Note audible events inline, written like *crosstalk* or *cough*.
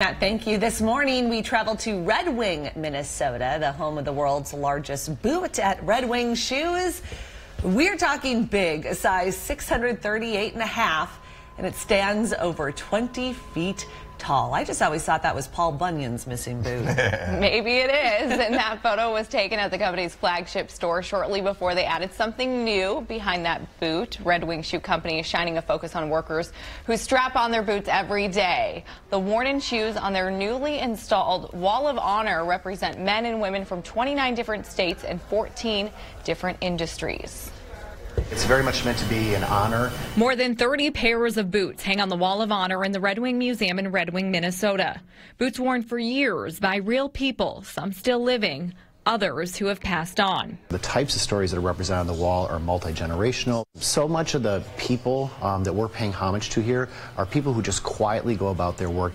Matt, thank you. This morning we travel to Red Wing, Minnesota, the home of the world's largest boot at Red Wing Shoes. We're talking big, a size 638 and a half, and it stands over 20 feet tall. I just always thought that was Paul Bunyan's missing boot. *laughs* Maybe it is. And that *laughs* photo was taken at the company's flagship store shortly before they added something new behind that boot. Red Wing Shoe Company is shining a focus on workers who strap on their boots every day. The worn-in shoes on their newly installed Wall of Honor represent men and women from 29 different states and 14 different industries. It's very much meant to be an honor. More than 30 pairs of boots hang on the Wall of Honor in the Red Wing Museum in Red Wing, Minnesota. Boots worn for years by real people, some still living, others who have passed on. The types of stories that are represented on the wall are multi-generational. So much of the people um, that we're paying homage to here are people who just quietly go about their work.